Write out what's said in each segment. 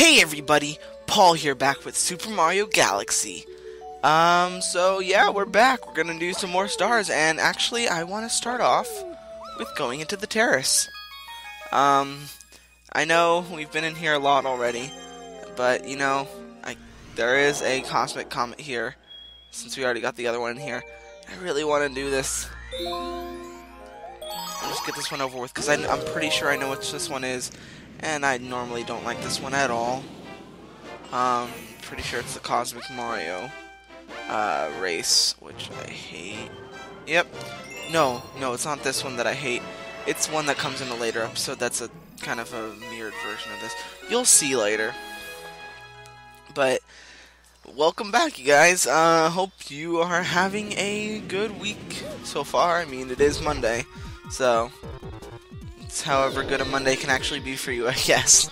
Hey everybody, Paul here back with Super Mario Galaxy. Um, so yeah, we're back. We're gonna do some more stars, and actually, I want to start off with going into the terrace. Um, I know we've been in here a lot already, but you know, I there is a cosmic comet here, since we already got the other one in here. I really want to do this. I'll just get this one over with, because I'm pretty sure I know which this one is, and I normally don't like this one at all. Um, pretty sure it's the Cosmic Mario uh, race, which I hate. Yep. No, no, it's not this one that I hate. It's one that comes in a later episode that's a kind of a mirrored version of this. You'll see later. But welcome back, you guys. Uh, hope you are having a good week so far. I mean, it is Monday, so however good a Monday can actually be for you, I guess.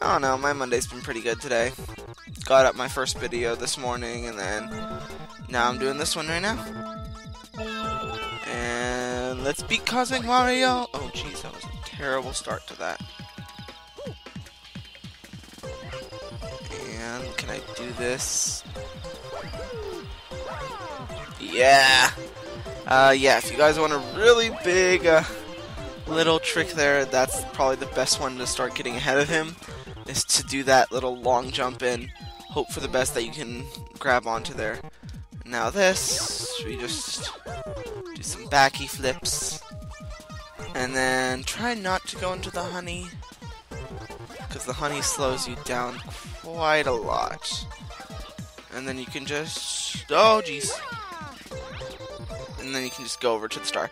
I don't know, my Monday's been pretty good today. Got up my first video this morning, and then now I'm doing this one right now. And let's beat Cosmic Mario! Oh jeez, that was a terrible start to that. And can I do this? Yeah! Uh, yeah, if you guys want a really big, uh, little trick there, that's probably the best one to start getting ahead of him, is to do that little long jump in, hope for the best that you can grab onto there. Now this, we just do some backy flips, and then try not to go into the honey, because the honey slows you down quite a lot. And then you can just, oh jeez, and then you can just go over to the star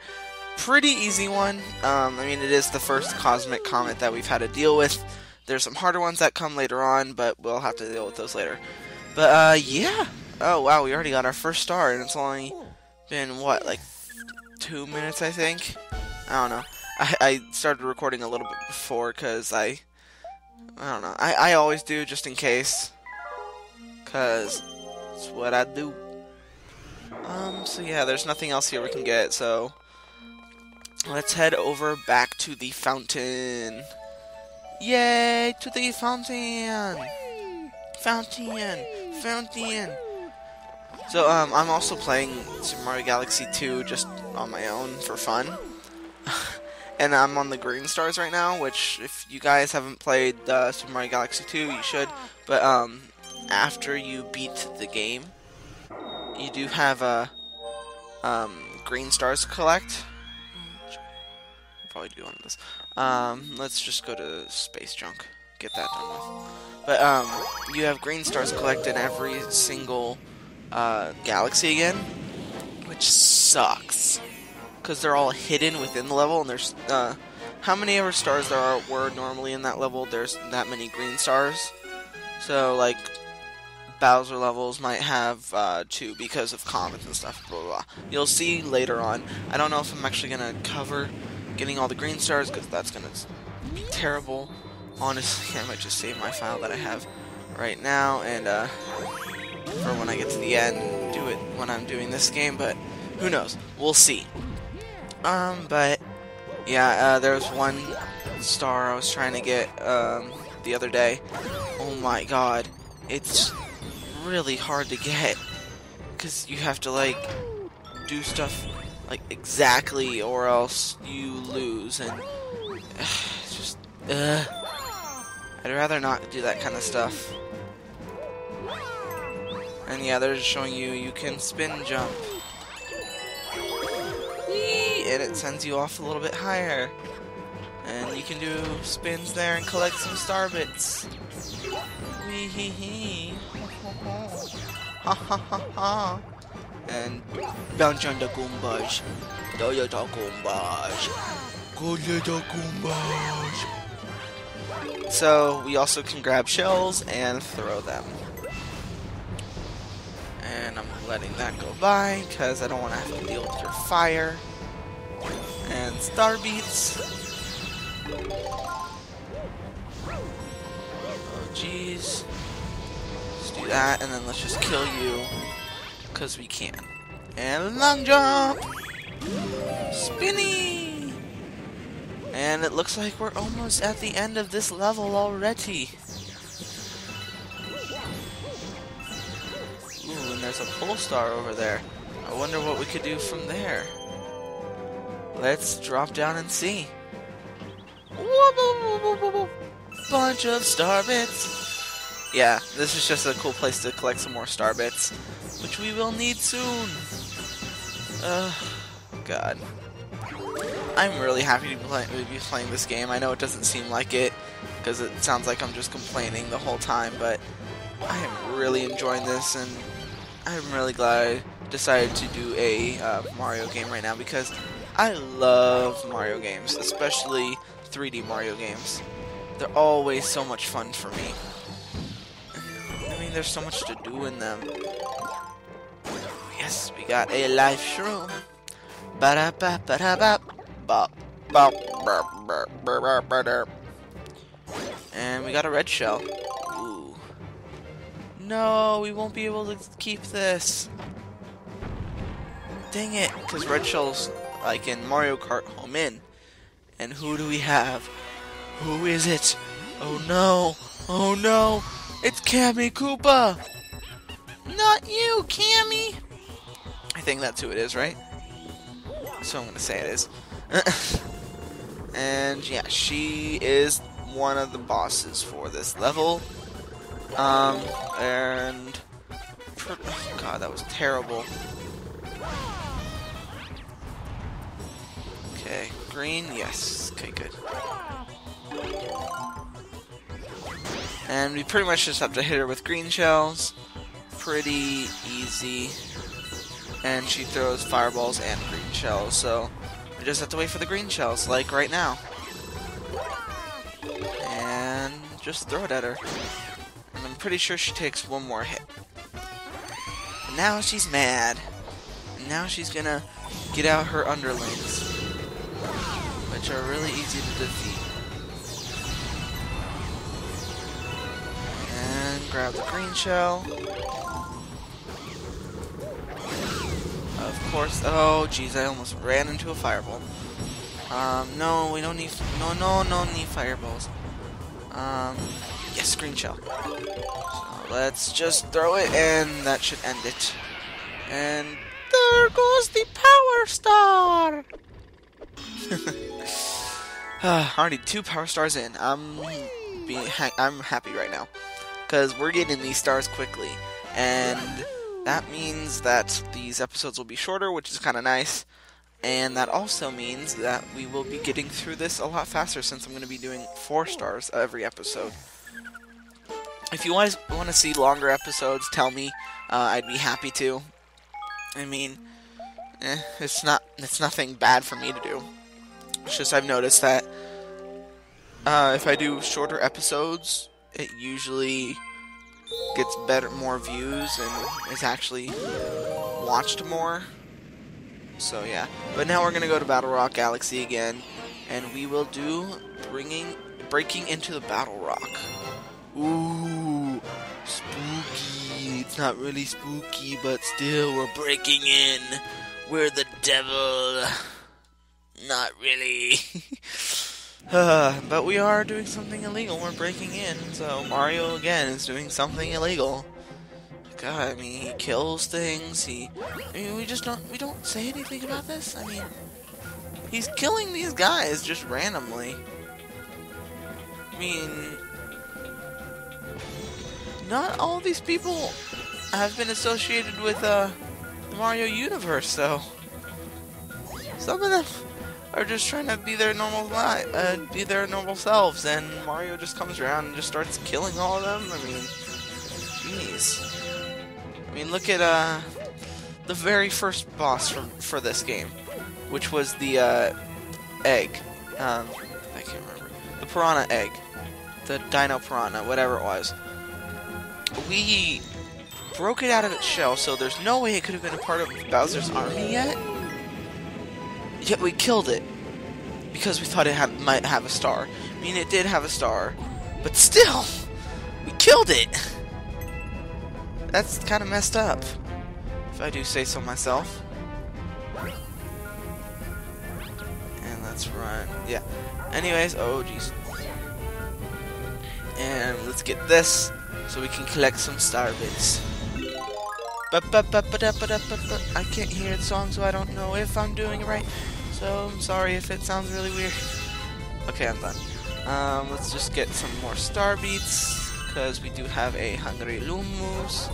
pretty easy one. Um, I mean, it is the first cosmic comet that we've had to deal with. There's some harder ones that come later on, but we'll have to deal with those later. But, uh, yeah. Oh, wow, we already got our first star, and it's only been, what, like, two minutes, I think? I don't know. I, I started recording a little bit before, because I... I don't know. I, I always do, just in case. Because it's what I do. Um, so yeah, there's nothing else here we can get, so... Let's head over back to the fountain. Yay, to the fountain! Fountain! Fountain! So, um, I'm also playing Super Mario Galaxy 2 just on my own for fun. and I'm on the green stars right now, which, if you guys haven't played uh, Super Mario Galaxy 2, you should. But, um, after you beat the game, you do have, uh, um, green stars collect probably do one of this. Um, let's just go to space junk. Get that done with. But um, you have green stars collected every single uh, galaxy again, which sucks because they're all hidden within the level, and there's uh, how many ever stars there are were normally in that level. There's that many green stars, so like Bowser levels might have uh, two because of comets and stuff. Blah, blah blah. You'll see later on. I don't know if I'm actually gonna cover getting all the green stars because that's going to be terrible. Honestly, I might just save my file that I have right now and uh, for when I get to the end, do it when I'm doing this game, but who knows? We'll see. Um, but yeah, uh, there was one star I was trying to get um, the other day. Oh my god, it's really hard to get because you have to like do stuff like exactly or else you lose and uh, just uh, I'd rather not do that kind of stuff. And yeah they're just showing you you can spin jump. And it sends you off a little bit higher. And you can do spins there and collect some star bits. Wee hee hee. Ha ha ha ha and bounce on the Goombas. Toyota Goombas. Toyota Goombas. So we also can grab shells and throw them. And I'm letting that go by because I don't want to have to deal with your fire. And star beats. Oh jeez. Let's do that and then let's just kill you because we can. And long jump! Spinny! And it looks like we're almost at the end of this level already. Ooh, and there's a pole star over there. I wonder what we could do from there. Let's drop down and see. Bunch of star bits! Yeah, this is just a cool place to collect some more star bits, which we will need soon. Uh, God. I'm really happy to be, be playing this game. I know it doesn't seem like it, because it sounds like I'm just complaining the whole time, but I am really enjoying this, and I'm really glad I decided to do a uh, Mario game right now, because I love Mario games, especially 3D Mario games. They're always so much fun for me mean there's so much to do in them. Yes, we got a life shroom. Ba da ba ba da ba ba ba ba ba ba ba ba And we got a red shell. Ooh. No, we won't be able to keep this. Dang it, because red shells, like in Mario Kart, home in. And who do we have? Who is it? Oh no! Oh no! It's Kammy Koopa! Not you, Kammy! I think that's who it is, right? So I'm gonna say it is. and yeah, she is one of the bosses for this level. Um, and oh God, that was terrible. Okay, green, yes. Okay, good. And we pretty much just have to hit her with green shells. Pretty easy and she throws fireballs and green shells, so we just have to wait for the green shells, like right now. And just throw it at her. And I'm pretty sure she takes one more hit. And now she's mad. And now she's gonna get out her underlings, which are really easy to defeat. Grab the green shell. Of course. Oh, jeez, I almost ran into a fireball. Um, no, we don't need. No, no, no need fireballs. Um, yes, green shell. So let's just throw it, and that should end it. And there goes the power star. Already two power stars in. I'm being. I'm happy right now because we're getting these stars quickly, and that means that these episodes will be shorter, which is kind of nice. And that also means that we will be getting through this a lot faster since I'm going to be doing 4 stars every episode. If you guys want to see longer episodes, tell me. Uh, I'd be happy to. I mean, eh, it's not it's nothing bad for me to do. It's just I've noticed that uh, if I do shorter episodes, it usually gets better, more views, and is actually watched more. So yeah, but now we're gonna go to Battle Rock Galaxy again, and we will do bringing breaking into the Battle Rock. Ooh, spooky! It's not really spooky, but still, we're breaking in. We're the devil. Not really. but we are doing something illegal. We're breaking in. So Mario again is doing something illegal. God, I mean, he kills things. He, I mean, we just don't we don't say anything about this. I mean, he's killing these guys just randomly. I mean, not all these people have been associated with uh, the Mario universe, so some of them are just trying to be their normal life, uh, be their normal selves, and Mario just comes around and just starts killing all of them. I mean, jeez. I mean, look at uh, the very first boss for for this game, which was the uh, egg. Um, I can't remember the piranha egg, the Dino Piranha, whatever it was. We broke it out of its shell, so there's no way it could have been a part of Bowser's army yet. We killed it because we thought it might have a star. I mean, it did have a star, but still, we killed it. That's kind of messed up, if I do say so myself. And let's run. Yeah. Anyways, oh jeez. And let's get this so we can collect some star bits. I can't hear the song, so I don't know if I'm doing it right. So I'm sorry if it sounds really weird. Okay, I'm done. Um, let's just get some more star beats because we do have a hungry Luma's.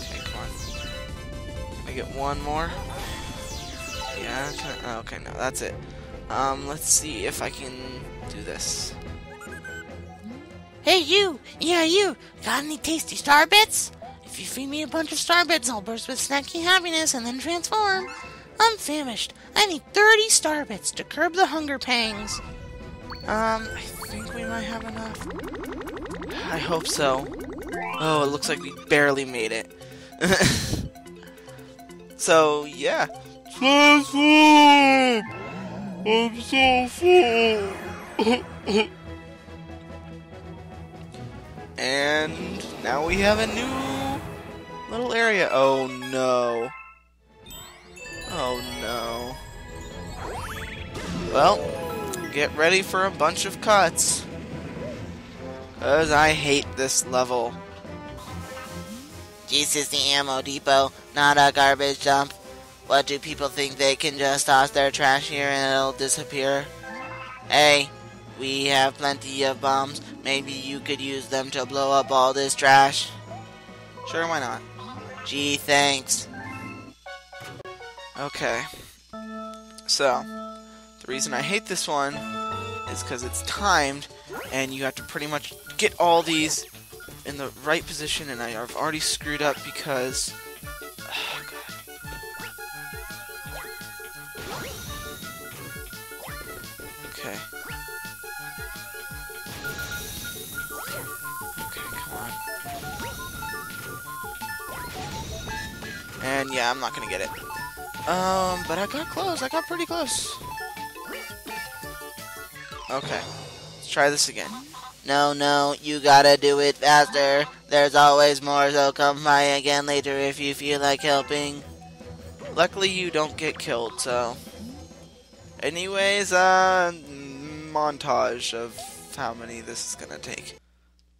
Okay, come on. Can I get one more? Yeah. I, oh, okay, no, that's it. Um, let's see if I can do this. Hey, you! Yeah, you! Got any tasty star bits? If you feed me a bunch of star bits, I'll burst with snacky happiness and then transform. I'm famished. I need 30 star bits to curb the hunger pangs. Um, I think we might have enough. I hope so. Oh, it looks like we barely made it. so, yeah. Transform! I'm so full! and now we have a new little area. Oh no. Oh no. Well, get ready for a bunch of cuts. Cause I hate this level. This is the ammo depot, not a garbage dump. What do people think they can just toss their trash here and it'll disappear? Hey, we have plenty of bombs. Maybe you could use them to blow up all this trash. Sure, why not? Gee, thanks. Okay. So, the reason I hate this one is because it's timed, and you have to pretty much get all these in the right position, and I've already screwed up because... Oh, okay. Okay, come on. And yeah, I'm not gonna get it. Um, but I got close. I got pretty close. Okay. Let's try this again. No, no, you gotta do it faster. There's always more, so come by again later if you feel like helping. Luckily, you don't get killed, so... Anyways, uh, montage of how many this is gonna take.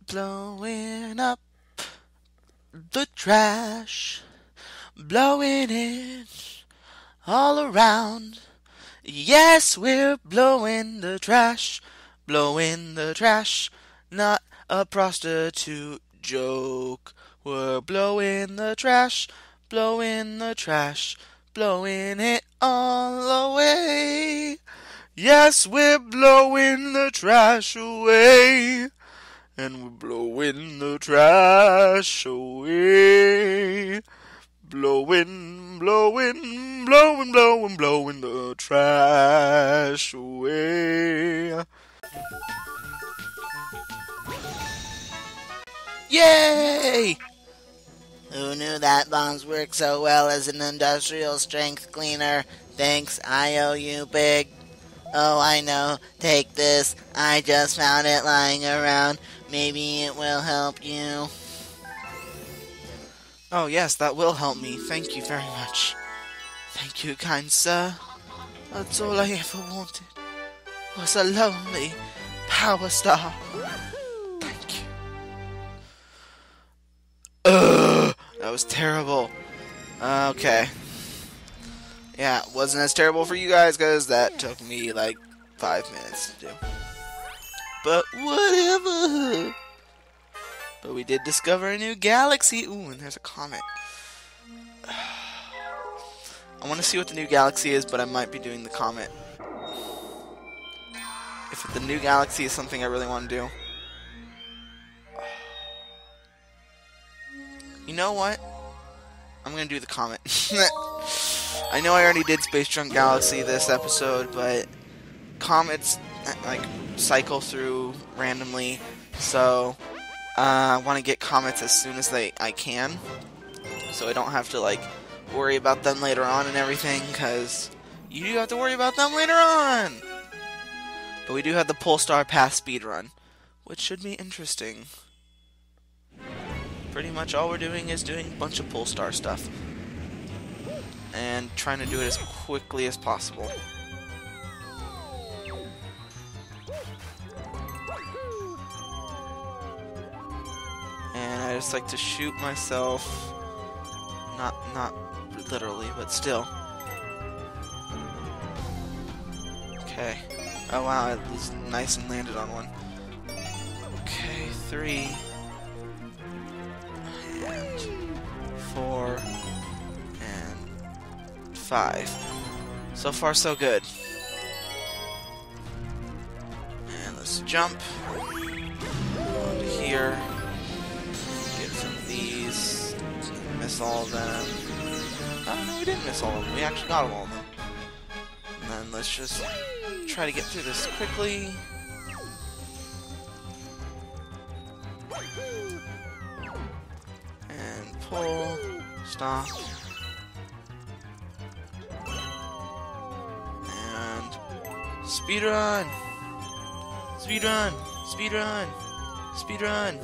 Blowing up the trash, blowing it all around. Yes, we're blowing the trash, blowing the trash, not a prostitute joke. We're blowing the trash, blowing the trash, blowing it all away. Yes, we're blowing the trash away. And we're blowing the trash away. Blowing, blowing, blowing, blowing, blowing the trash away. Yay! Who knew that bombs work so well as an industrial strength cleaner? Thanks, I owe you big. Oh, I know. Take this. I just found it lying around. Maybe it will help you. Oh, yes, that will help me. Thank you very much. Thank you, kind sir. That's all I ever wanted. Was a lonely power star. Thank you. Ugh, that was terrible. Okay. Yeah, wasn't as terrible for you guys, because that took me like five minutes to do. But whatever. But we did discover a new galaxy. Ooh, and there's a comet. I want to see what the new galaxy is, but I might be doing the comet. If the new galaxy is something I really want to do. You know what? I'm going to do the comet. I know I already did Space Junk Galaxy this episode, but comets like cycle through randomly, so uh, I want to get comets as soon as they I can, so I don't have to like worry about them later on and everything, because you do have to worry about them later on. But we do have the Pull Star Path speed run, which should be interesting. Pretty much all we're doing is doing a bunch of Polestar stuff. And trying to do it as quickly as possible. Just like to shoot myself. Not, not literally, but still. Okay. Oh wow, it was nice and landed on one. Okay, three. And four. And five. So far, so good. And let's jump. Onto here. Miss all of them. Oh no, we didn't miss all of them. We actually got all of them. And then let's just try to get through this quickly. And pull. Stop. And speed run. Speed run. Speed run. Speed run.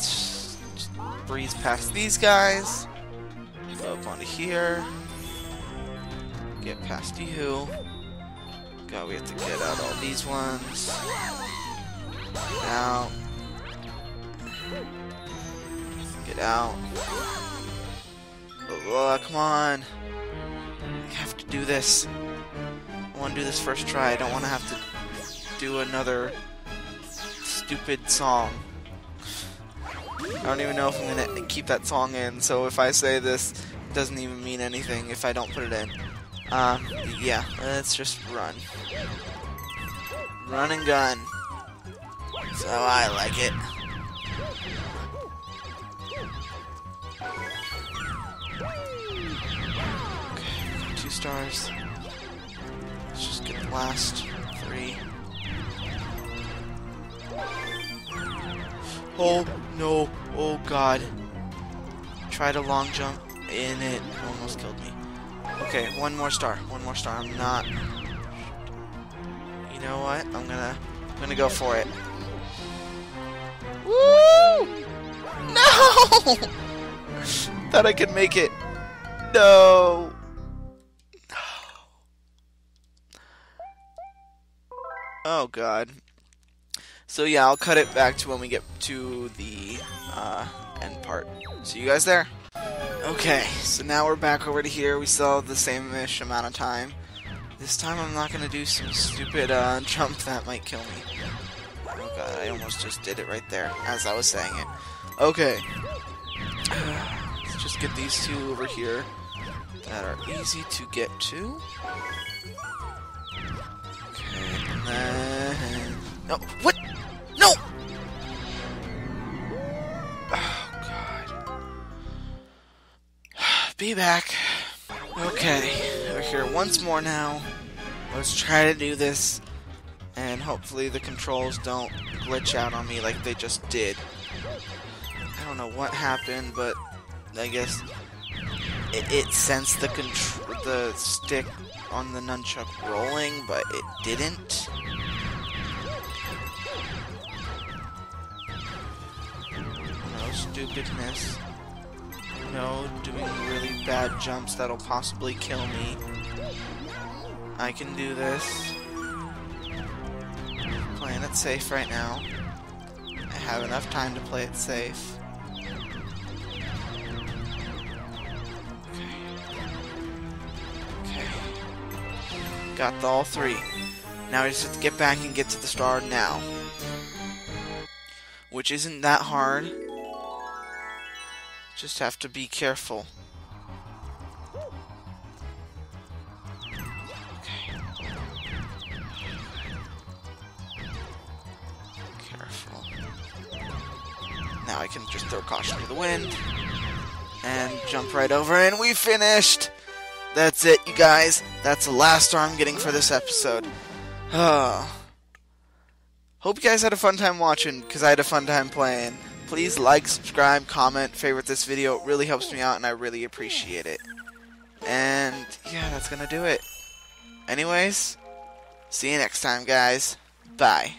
Let's breeze past these guys. Go up onto here. Get past you. God, we have to get out all these ones. Out. Get out. Oh, oh, come on. I have to do this. I want to do this first try. I don't want to have to do another stupid song. I don't even know if I'm going to keep that song in, so if I say this, it doesn't even mean anything if I don't put it in. Um, yeah, let's just run. Run and gun. So I like it. Okay, two stars. Let's just get the last three. Oh, no. Oh, God. Tried a long jump, and it almost killed me. Okay, one more star. One more star. I'm not... You know what? I'm gonna... I'm gonna go for it. Woo! No! Thought I could make it. No! Oh, God. So yeah, I'll cut it back to when we get to the uh, end part. See you guys there. Okay, so now we're back over to here. We still have the same-ish amount of time. This time I'm not going to do some stupid uh, jump that might kill me. Oh god, I almost just did it right there, as I was saying it. Okay. Let's just get these two over here that are easy to get to. Okay, and then... No, what? Be back. Okay, we're here once more now. Let's try to do this, and hopefully the controls don't glitch out on me like they just did. I don't know what happened, but I guess it, it sensed the the stick on the nunchuck rolling, but it didn't. Stupidness. No doing really bad jumps that'll possibly kill me. I can do this. Playing it safe right now. I have enough time to play it safe. Okay. okay. Got the all three. Now I just have to get back and get to the star now. Which isn't that hard. Just have to be careful. Now I can just throw caution to the wind. And jump right over, and we finished! That's it, you guys. That's the last star I'm getting for this episode. Hope you guys had a fun time watching, because I had a fun time playing. Please like, subscribe, comment, favorite this video. It really helps me out, and I really appreciate it. And, yeah, that's gonna do it. Anyways, see you next time, guys. Bye.